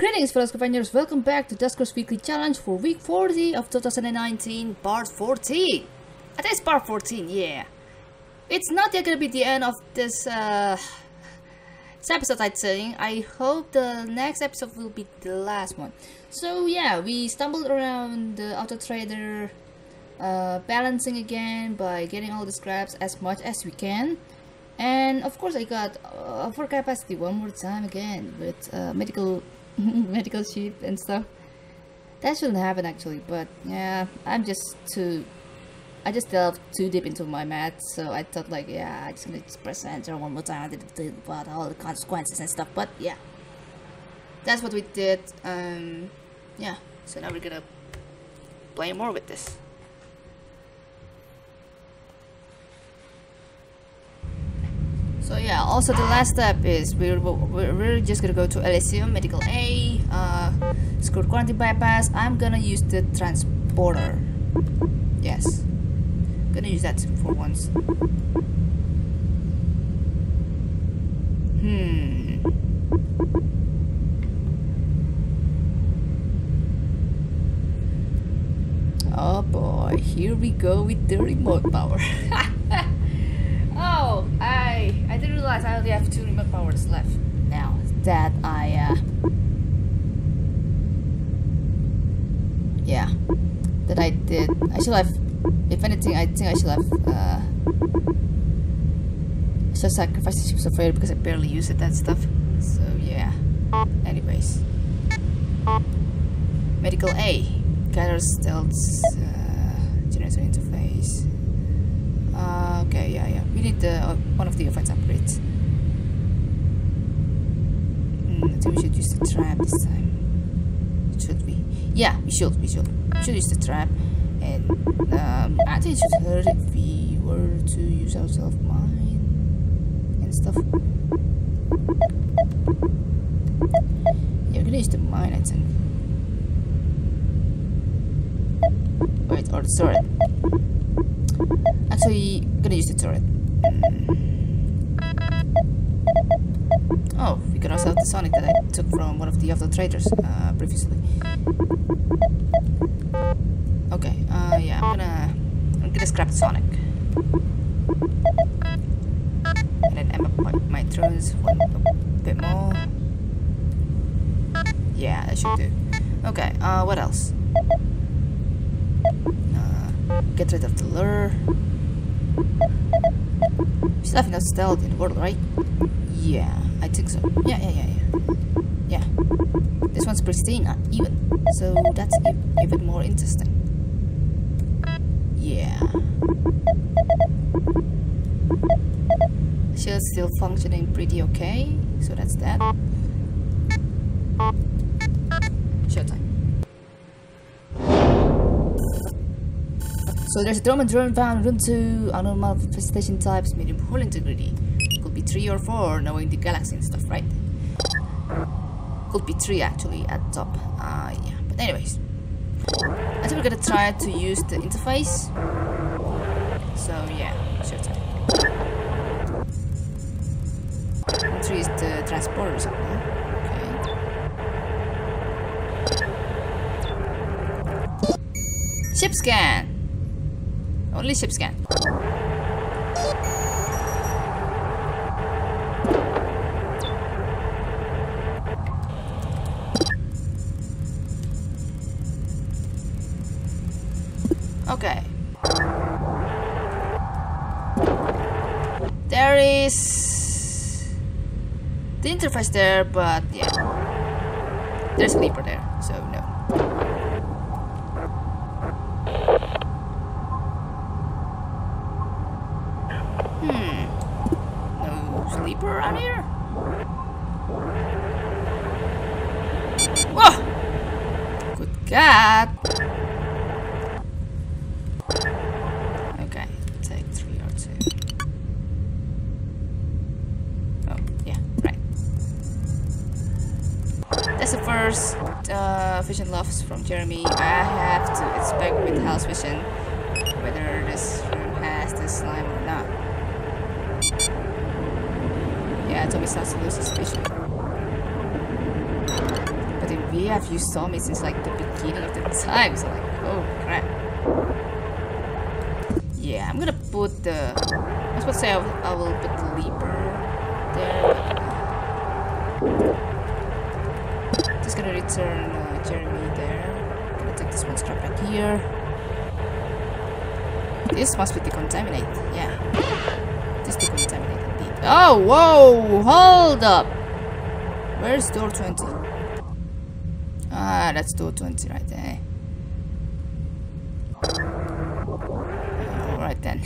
Greetings fellow scavengers, welcome back to Duskers Weekly Challenge for week 40 of 2019, part 14. It is part 14, yeah. It's not yet gonna be the end of this, uh, this episode I'd say. I hope the next episode will be the last one. So yeah, we stumbled around the auto trader, uh, balancing again by getting all the scraps as much as we can. And of course I got uh, over capacity one more time again with uh, medical medical sheep and stuff. That shouldn't happen actually, but yeah, I'm just too. I just delved too deep into my math, so I thought like, yeah, I'm just gonna press enter one more time. I didn't think about all the consequences and stuff, but yeah, that's what we did. Um, yeah, so now we're gonna play more with this. So yeah, also the last step is we're, we're, just gonna go to Elysium, Medical A, uh, Screwed Quarantine Bypass. I'm gonna use the Transporter. Yes. Gonna use that for once. Hmm. Oh boy, here we go with the remote power. Oh, I I I only have two remote powers left now. That I uh yeah. That I did. I should have if anything I think I should have uh just sacrificed the ships of because I barely use it that stuff. So yeah. Anyways. Medical A. Gathers stealth uh, generator interface. Uh, okay, yeah, yeah. We need the, uh, one of the offense upgrades. Mm, we should use the trap this time. Should we? Yeah, we should, we should. We should use the trap. And um, I think it should hurt if we were to use our self-mine and stuff. Yeah, we're gonna use the mine, I think. Wait, or the sword. Actually, gonna use the turret. Oh, we can also have the Sonic that I took from one of the other traders uh, previously. Okay, uh, yeah, I'm gonna, I'm gonna scrap the Sonic. And then amp up my, my drones one a bit more. Yeah, that should do. Okay, uh, what else? Uh, Get rid of the lure. She's laughing at stealth in the world, right? Yeah, I think so. Yeah, yeah, yeah, yeah. Yeah. This one's pristine, not even. So that's even more interesting. Yeah. Shield's still functioning pretty okay, so that's that. Showtime. So there's a drone and drone found, room 2, abnormal manifestation types, medium hull integrity. 3 or 4, knowing the galaxy and stuff, right? Could be 3 actually at top. Uh, yeah, but anyways. I think we're gonna try to use the interface. So yeah, sure time. 3 is the transporter or something. Okay. Ship scan! Only ship scan. The there, but yeah. There's a leaper there, so no. Hmm. no sleeper around here? Whoa! Good God! First uh, vision loss from Jeremy. I have to inspect with Hell's Vision whether this room has the slime or not. Yeah, Tommy starts to lose his vision. But if you saw me since like the beginning of the time, so like, oh crap. Yeah, I'm gonna put the. I was about to say I will, I will put the leaper there. Return uh, Jeremy there. Gonna take this one scrap back here. This must be decontaminate. Yeah. This decontaminate indeed. Oh, whoa! Hold up! Where's door 20? Ah, that's door 20 right there. Alright then.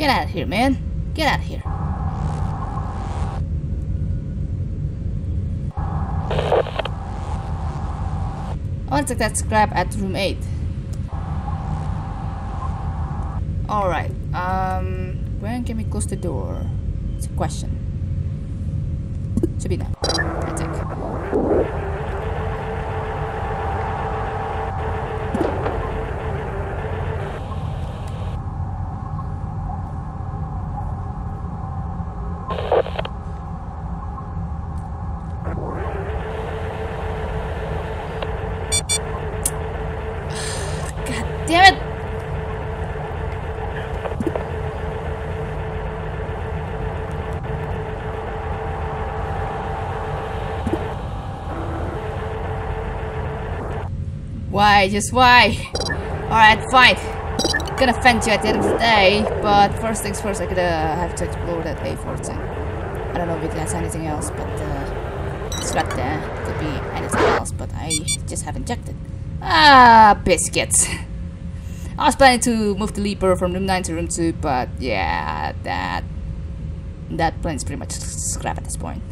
Get out of here, man. Get out of here. I want to take that scrap at room 8. Alright, um, when can we close the door? It's a question. Should be now, I. God damn it! Why? Just why? Alright, fine. Gonna fend you at the end of the day, but first things first, I gotta have to explore that A14. I don't know if it has anything else, but uh, it's right there. Could be anything else, but I just haven't checked it. Ah, biscuits. I was planning to move the leaper from room 9 to room 2, but yeah, that that plan is pretty much scrap at this point.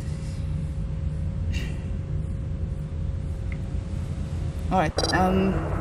Alright, um...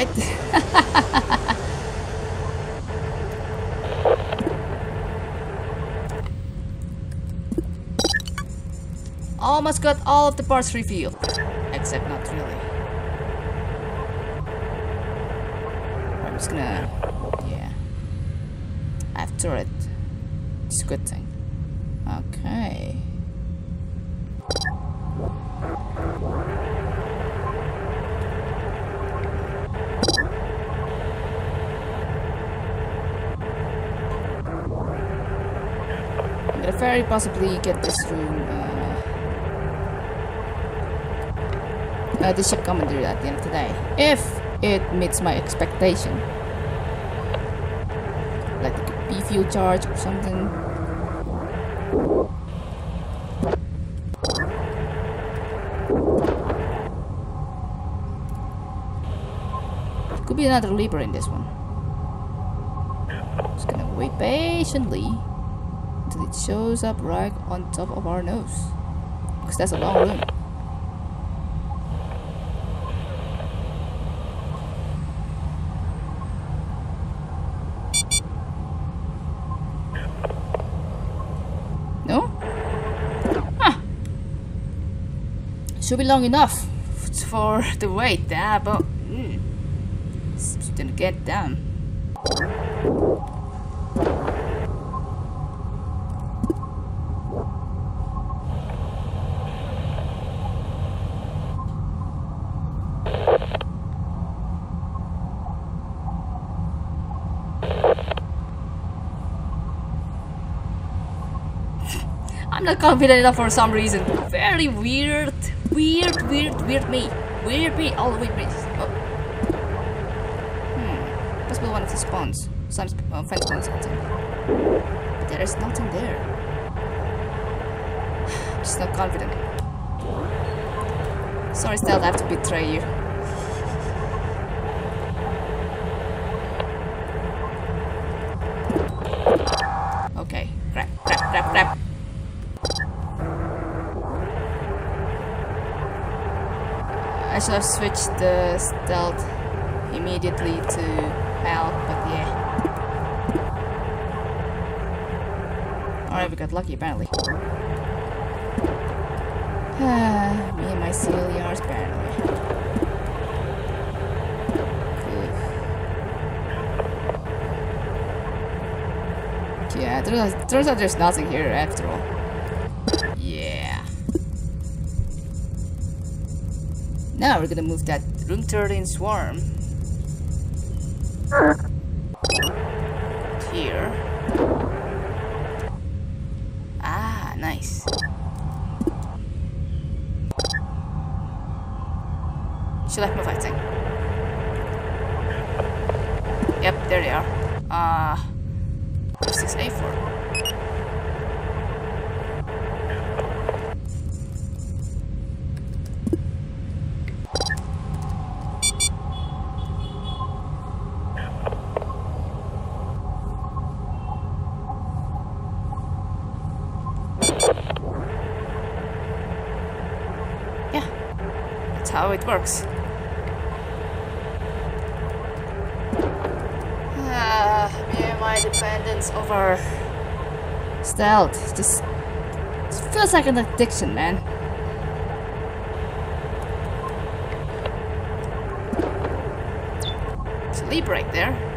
Alright. Almost got all of the parts revealed, Except not really. I'm just gonna... Yeah. after it. It's a good thing. Okay. Possibly get this room, uh, uh, the ship commander at the end of the day. If it meets my expectation. Like it fuel charge or something. Could be another lever in this one. Just gonna wait patiently it shows up right on top of our nose. Because that's a long room. No? Should be long enough for the wait, ah, but mm, gonna get down. I'm not confident enough for some reason. Very weird, weird, weird, weird me. Weird me, all weird me. Oh. Hmm. Possibly one of the spawns. Some sp uh, fence spawns. But there is nothing there. Just not confident. Sorry, Stealth, I have to betray you. Okay, crap, crap, crap, crap. I should have switched the stealth immediately to Al, but yeah. Alright, we got lucky apparently. Me and my CLERs apparently. Yeah, out, turns out there's nothing here after all. Now we're gonna move that room 13 swarm here. Ah, nice. Should I move, I think. Yep, there they are. Uh, 6A4. Yeah, that's how it works. Ah, me and my dependence over stealth just feels like an addiction, man. Sleep right there.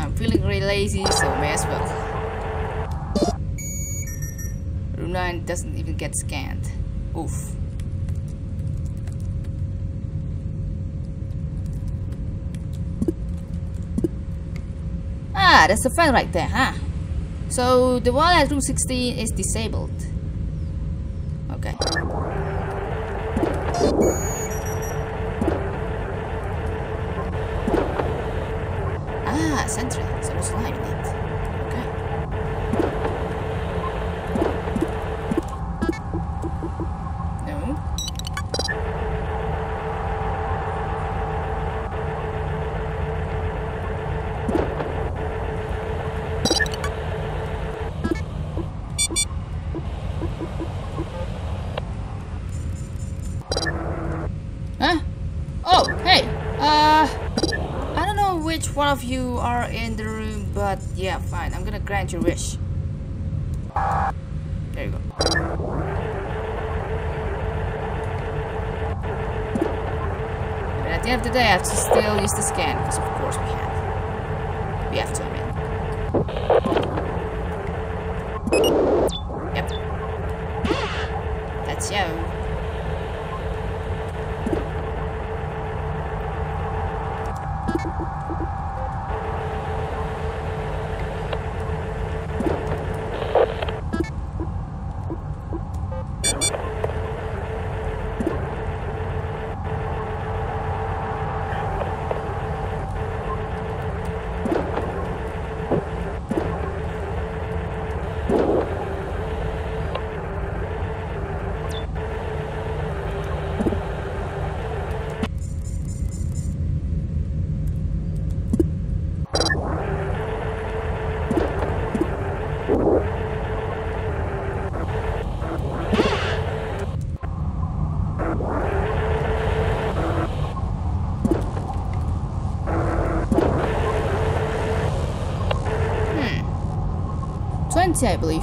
I'm feeling really lazy, so may as well. Room 9 doesn't even get scanned. Oof. Ah, that's the fan right there, huh? So the one at room 16 is disabled. Okay. Ah, sentry. So no slime in it. Okay. No. Huh? Oh, hey. Uh, I don't know which one of you are in the room, but yeah, fine. I'm gonna grant your wish. There you go. But at the end of the day, I have to still use the scan, because of course we have. We have to, I mean. Yep. That's you. I believe.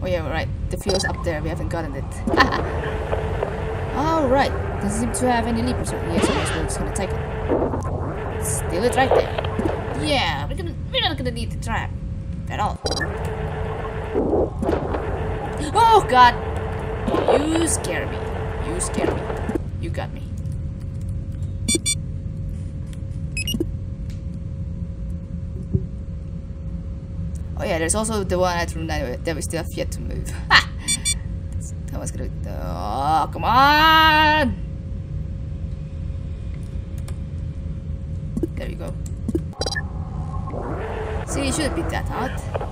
Oh yeah, right. The fuel's up there. We haven't gotten it. All right. Doesn't seem to have any leapers. Yes, we're just gonna take it. Steal it right there. Yeah, we're gonna we're not gonna need the trap at all. Oh God! You scare me. You scare me. You got me. Oh yeah, there's also the one at room 9 that we still have yet to move. Ha! That one's gonna... Oh, come on! There you go. See, you should beat that out.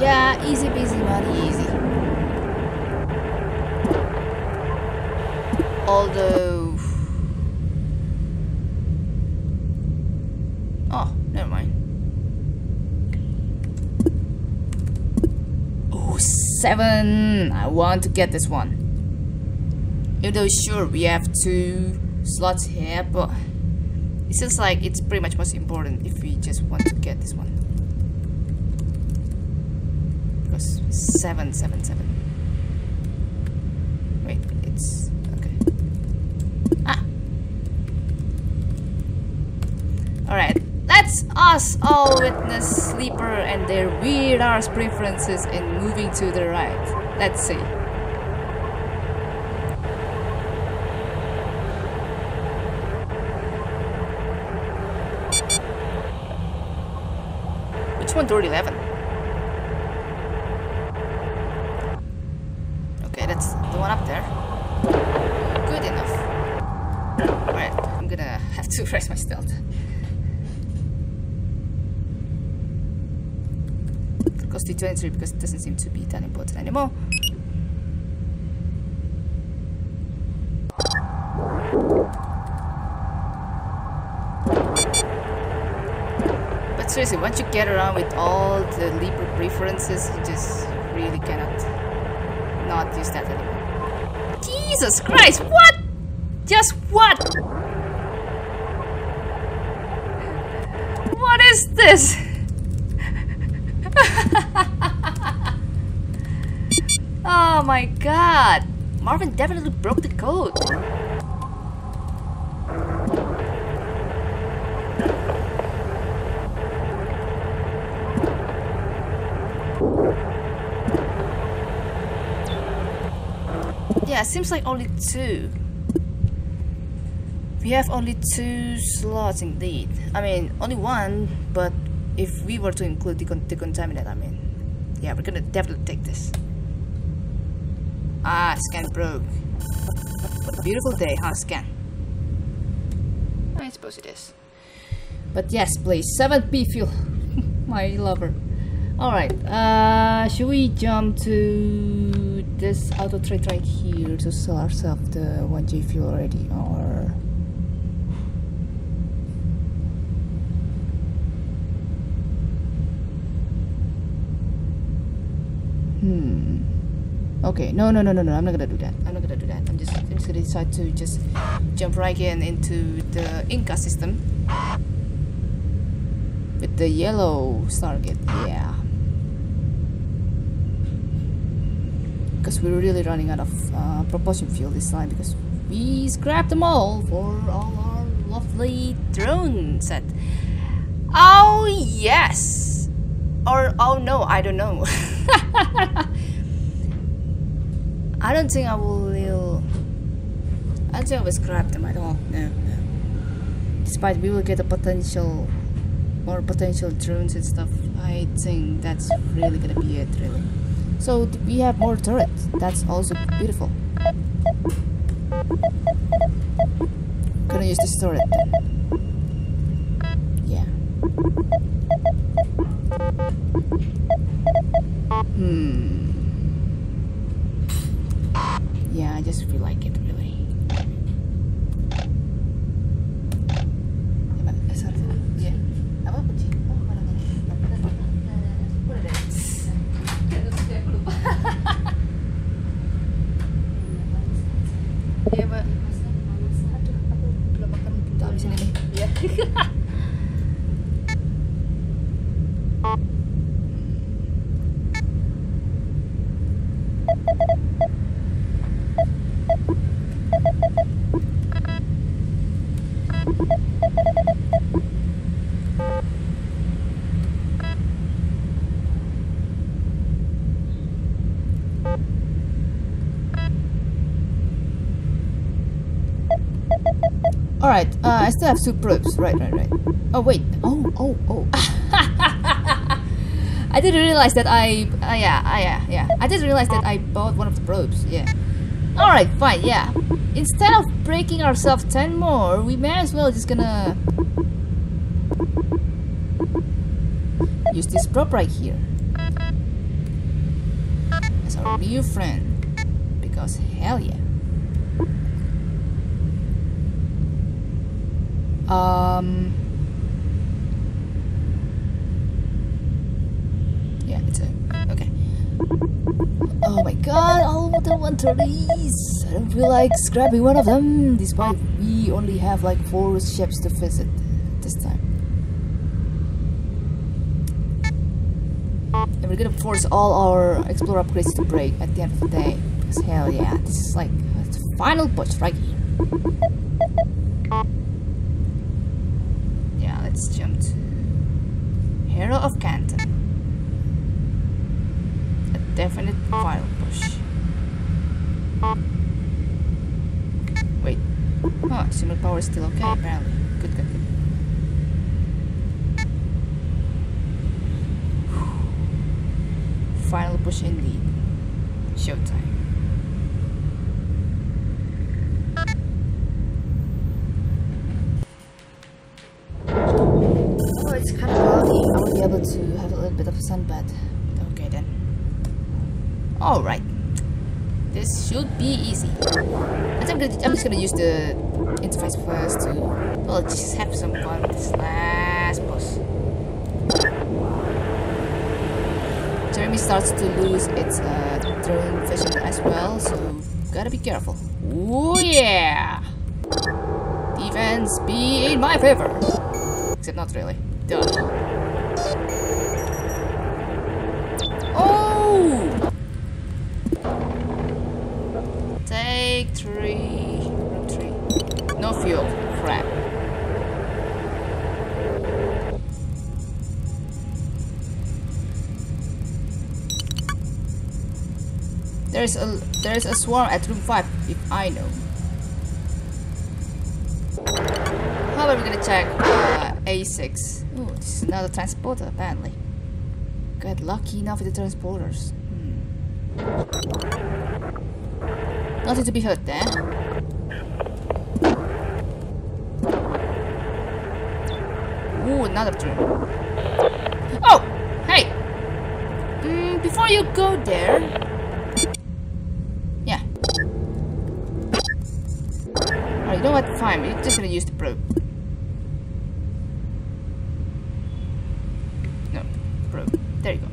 Yeah, easy peasy, money easy. Although... Oh, never mind. Oh, seven! I want to get this one. Even though sure we have two slots here, but it seems like it's pretty much most important if we just want to get this one. Because seven, seven, seven. Wait, it's okay. Ah. All right. Let's us all Sleeper and their weird ass preferences in moving to the right. Let's see. Which one door 11? 23 because it doesn't seem to be that important anymore. But seriously, once you get around with all the Libra preferences, you just really cannot not use that anymore. Jesus Christ, what? Just what? What is this? oh my god. Marvin definitely broke the code. Yeah, seems like only two. We have only two slots indeed. I mean, only one, but if we were to include the, con the contaminant, I mean, yeah, we're gonna definitely take this. Ah, scan broke. Beautiful day, huh, scan? I suppose it is. But yes, please, 7p fuel. My lover. Alright, uh, should we jump to this auto trade right here to sell ourselves the 1G fuel already, or... Hmm. Okay, no, no, no, no, no, I'm not gonna do that. I'm not gonna do that. I'm just, I'm just gonna decide to just jump right in into the Inca system. With the yellow Stargate, yeah. because we're really running out of uh, propulsion fuel this time because we scrapped them all for all our lovely drone set. Oh yes! Or oh no, I don't know. I don't think I will. I don't think I will scrap them at all. No, no. Despite we will get a potential, more potential drones and stuff. I think that's really gonna be it, really. So we have more turrets. That's also beautiful. Gonna use this turret. Yeah. Hmm. Yeah, I just feel like it still have two probes. Right, right, right. Oh, wait. Oh, oh, oh. I didn't realize that I... Uh, yeah, uh, yeah, yeah. I didn't realize that I bought one of the probes. Yeah. Alright, fine, yeah. Instead of breaking ourselves 10 more, we may as well just gonna... Use this probe right here. As our new friend. Because hell yeah. Um, yeah, it's a okay. Oh my god, all 130s! I don't feel like scrapping one of them, despite we only have like four ships to visit this time. And we're gonna force all our Explorer upgrades to break at the end of the day. Because hell yeah, this is like the final push right here. let's jump to Hero of Canton. A definite file push. Wait. Oh, simul power is still okay, apparently. Good, good, good. Final push indeed. Showtime. Oh, it's kind of cloudy. I won't be able to have a little bit of a sunbed. Okay then. Alright. This should be easy. I'm, gonna, I'm just gonna use the interface first to... Well, just have some fun with this last boss. Jeremy starts to lose its uh, throwing vision as well, so gotta be careful. Ooh, yeah! Defense be in my favor! Except not really. Duh. There's a there's a swarm at room five if I know. How are we gonna check uh, A6? Oh, this is another transporter apparently. Got lucky enough with the transporters. Hmm. Nothing to be heard there. Ooh, another drone. Oh! Hey! Mm, before you go there, yeah. Oh, you know what? Fine, we're probe. No, probe. There you go.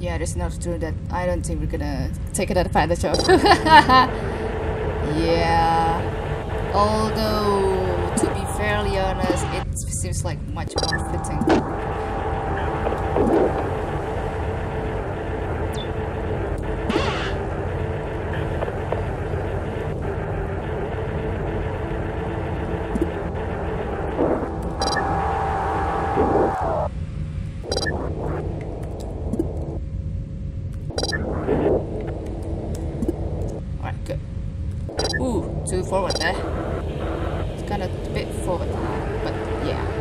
Yeah, there's enough true that I don't think we're gonna take it advantage of. yeah. Although, to be fairly honest, it seems like much more fitting. Alright, good. Ooh, too forward there. It's kind of a bit forward, but yeah.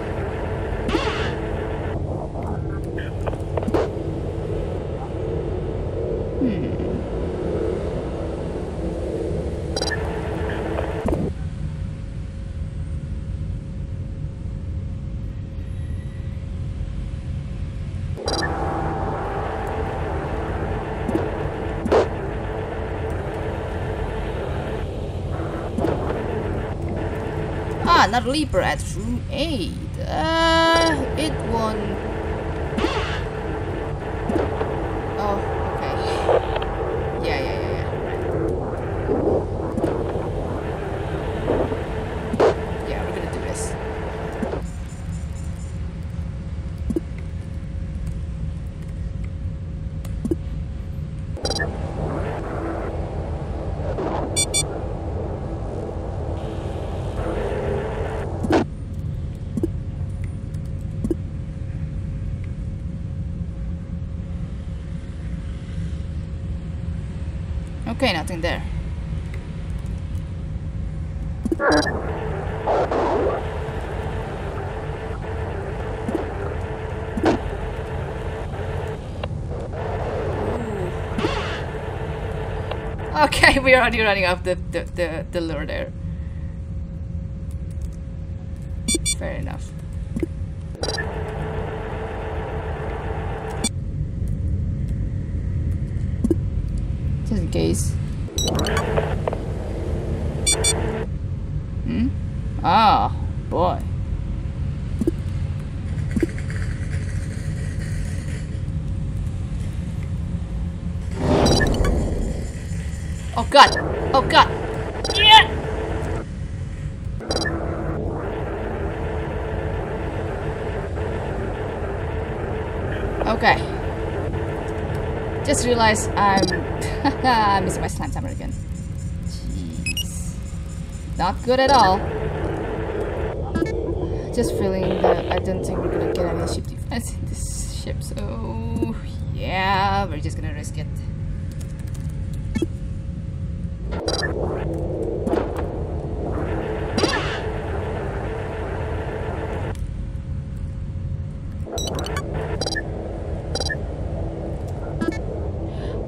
Another leaper at room 8. Uh, it won. Oh, okay. Yeah, yeah, yeah, yeah. Right. Yeah, we're gonna do this. Okay, there. Okay, we're already running off the, the, the, the lure there. Fair enough. Just in case. Hmm? Ah, boy. Oh god! Oh god! Yeah! Okay. Just realized I'm I'm missing my slime timer again. Not good at all. Just feeling that I don't think we're gonna get any ship defense in this ship, so yeah, we're just gonna risk it.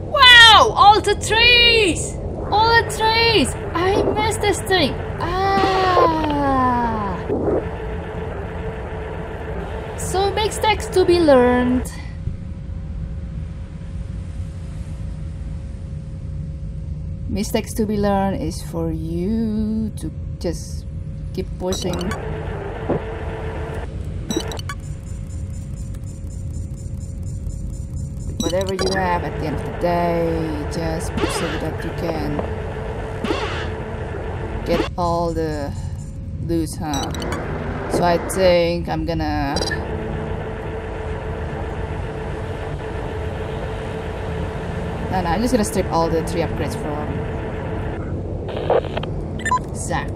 Wow! All the trees! All the trees! I missed this thing! Ah! So mistakes to be learned. Mistakes to be learned is for you to just keep pushing. Whatever you have at the end of the day, just so that you can get all the loot, huh? So I think I'm gonna No, no, I'm just gonna strip all the three upgrades from Zack.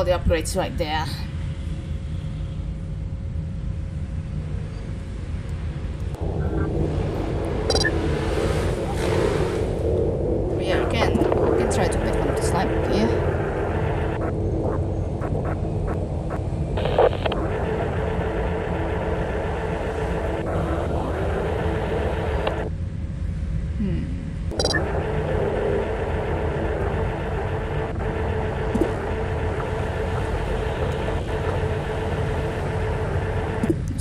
All the upgrades right there. But yeah, you can, you can try to make one of the slime here.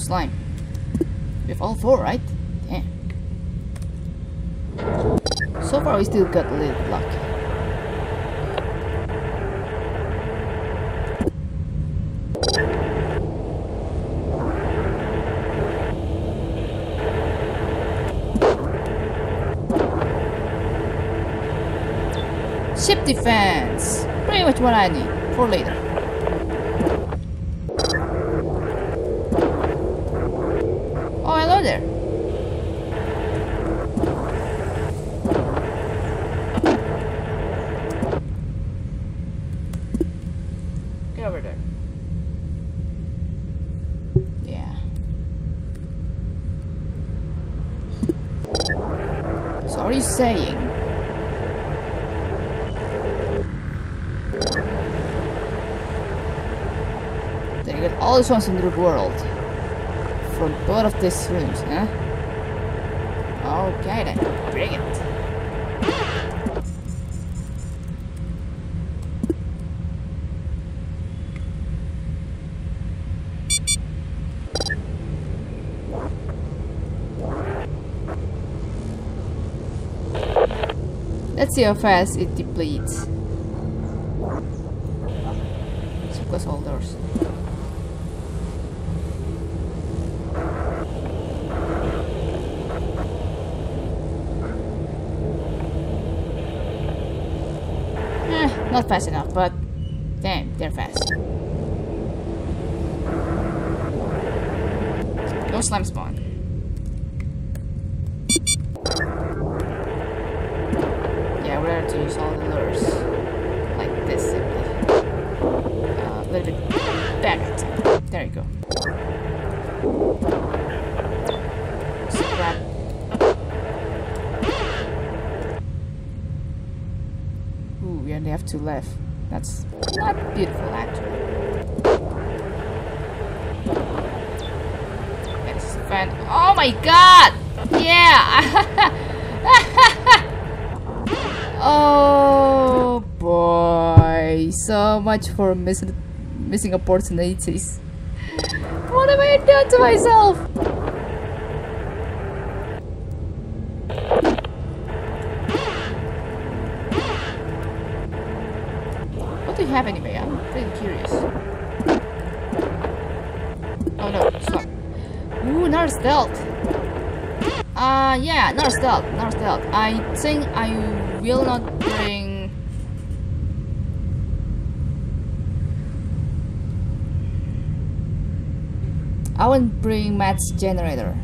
Slime. We have all four, right? Yeah. So far we still got a little luck. Ship defense! Pretty much what I need for later. Oh, hello there. Get over there. Yeah. So are you saying? Ones in the world from both of these rooms, huh? Okay then, bring it. Let's see how fast it depletes. Close all doors. Eh, not fast enough, but damn, they're fast. No slime spawn. Two left. That's not beautiful, actually. Oh my god! Yeah! oh boy. So much for missing missing opportunities. What have I done to myself? Do you have anyway? I'm pretty curious. Oh no, not. Ooh, another stealth. Uh, yeah, another stealth, another stealth. I think I will not bring... I won't bring Matt's generator.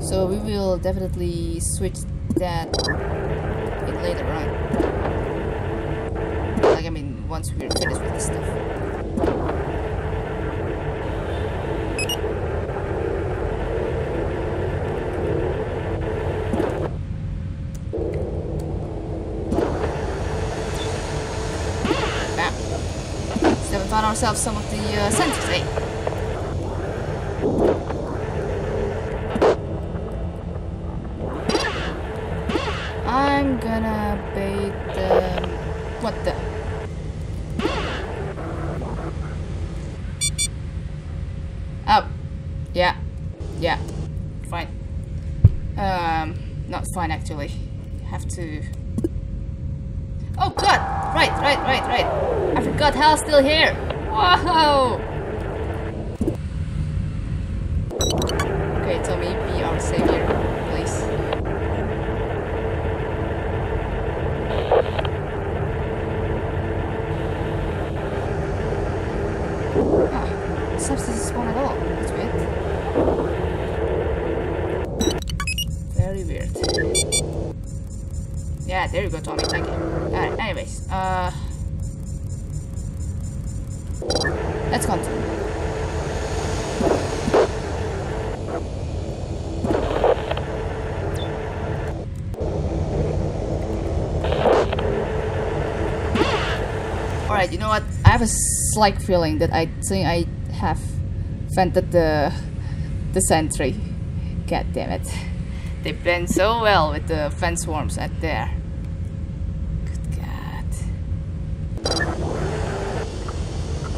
So we will definitely switch that later on. Once we're finished with this stuff. Ourselves some of the uh, sensors, eh? I still here. Whoa! Okay, Tommy, be our savior, please. Ah, substance spawn at all. That's weird. Very weird. Yeah, there you go, Tommy. Thank you. Alright, anyways, uh. Let's continue. Alright, you know what? I have a slight feeling that I think I have vented the the sentry. God damn it. They blend so well with the fence swarms at there. Good God.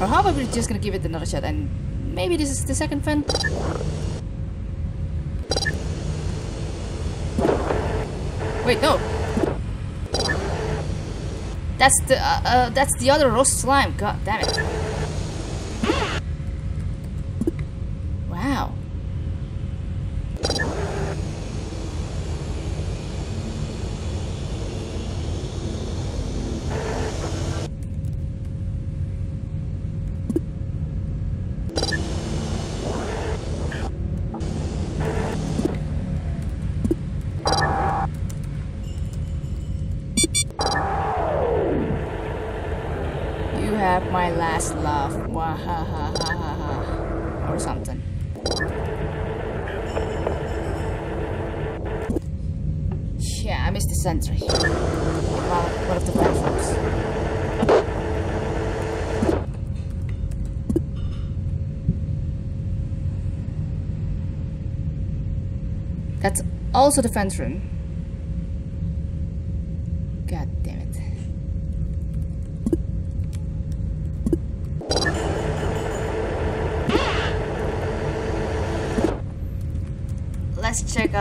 Or how about we're just gonna give it another shot and maybe this is the second fan? Wait, no. That's the uh, uh, that's the other roast slime. God damn it. Wow. You have my last laugh. Wahahaha. Or something. Yeah, I missed the sentry. Well, one of the platforms. That's also the fence room. God damn it.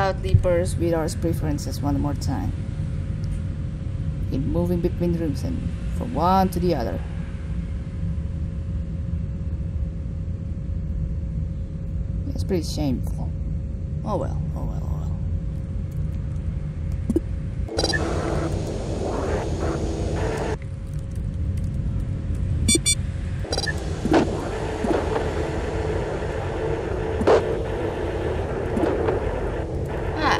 Let's check out Leaper's preferences one more time. In moving between rooms and from one to the other. It's pretty shameful. Oh well. Ah.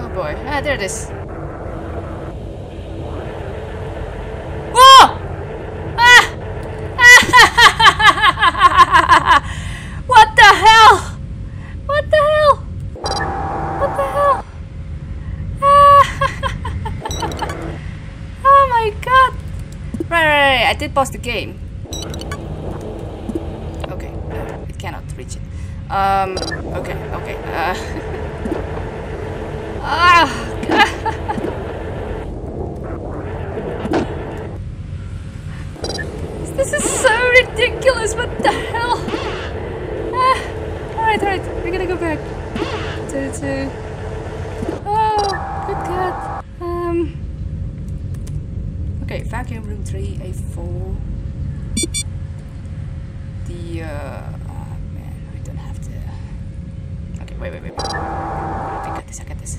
Oh boy. Ah, there it is. Whoa! Ah! what the hell? What the hell? What the hell? Ah! oh my god! Right, right, right. I did pause the game. Okay, it cannot reach it. Um, okay, okay. Uh, ah! this is so What the hell? Ah! Alright, alright. We're gonna go back to to. Oh, good god. Um. Okay, vacuum room three, a four. The uh. Oh man, I don't have to. Okay, wait, wait, wait. wait. I got this. I got this.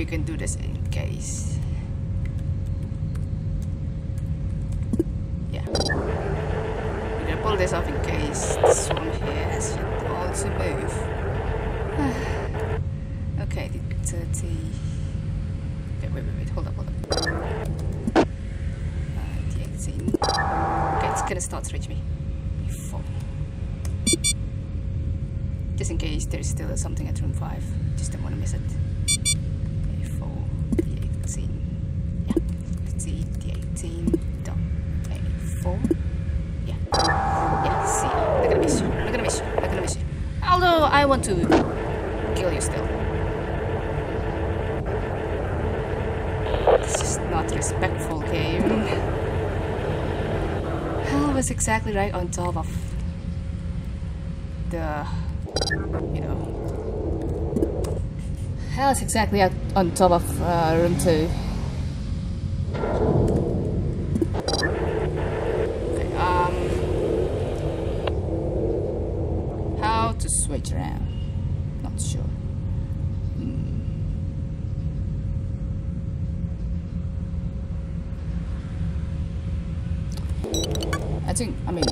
we can do this in case. Yeah. We're gonna pull this off in case this one here has also move. okay, the 30. Wait, wait, wait, wait, hold up, hold up. Uh, the 18. Okay, it's gonna start to reach me. Four. Just in case there's still something at room 5. Just don't want to miss it. A4, the 18. Yeah. 18. Done. A4. Yeah. Yeah, see. I'm not gonna miss you. I'm not gonna miss you. I'm not gonna miss you. Although I want to kill you still. It's just not respectful game. Hell was exactly right on top of the you exactly at, on top of uh, room 2 okay, um how to switch around? Not sure. Hmm. I think, I mean,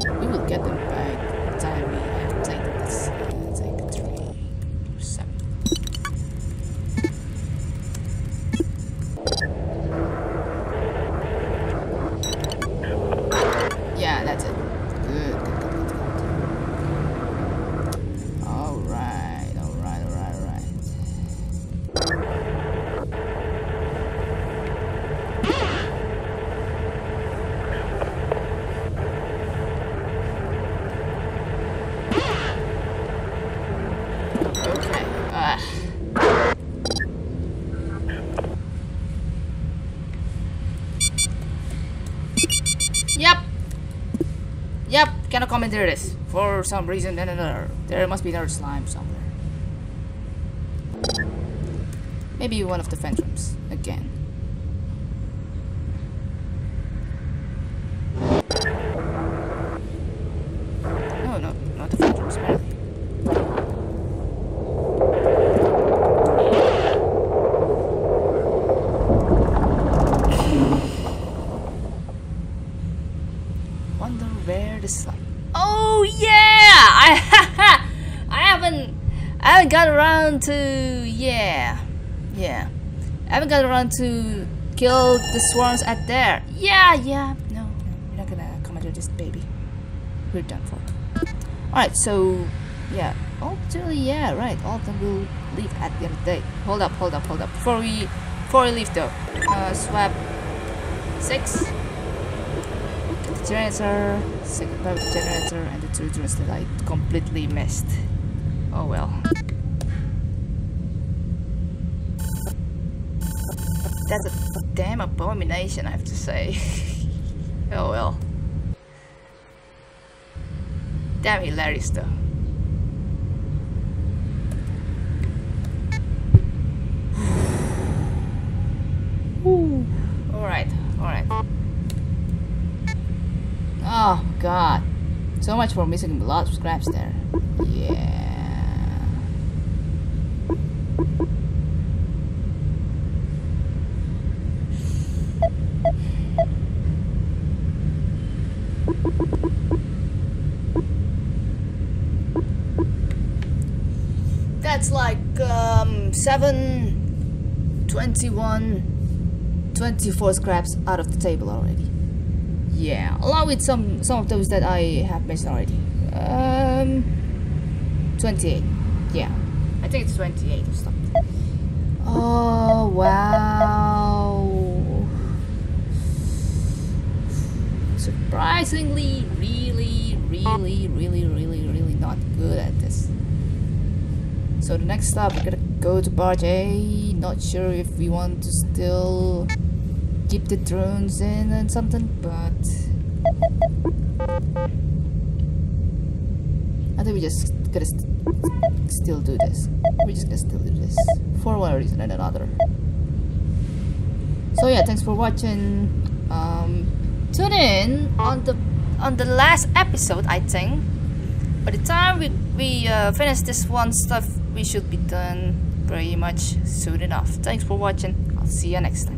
Yep. Cannot commandeer this for some reason and another. There must be another slime somewhere. Maybe one of the phantoms again. No, no, not the phantoms. Apparently. Wonder where the slime. Oh yeah! I I haven't I haven't got around to yeah yeah I haven't got around to kill the swarms at there. Yeah yeah no we're not gonna commandeer this baby. We're done for. All right so yeah actually yeah right all of them will leave at the end of the day. Hold up hold up hold up before we before we leave though. Uh, swap six the generator, second the generator, and the two drones that I completely missed. Oh well. That's a damn abomination, I have to say. oh well. Damn hilarious though. Alright, alright. Oh god. So much for missing a lot of scraps there. Yeah. That's like um 7 21 24 scraps out of the table already. Yeah, along with some some of those that I have missed already. Um, 28. Yeah, I think it's 28 or something. Oh wow! Surprisingly, really, really, really, really, really not good at this. So the next stop, we're gonna go to barge A. Not sure if we want to still keep the drones in and something, but I think we just gotta st still do this. We're just gonna still do this for one reason and another. So yeah, thanks for watching. Um, tune in on the on the last episode, I think. By the time we we uh, finish this one stuff, we should be done pretty much soon enough. Thanks for watching. I'll see you next time.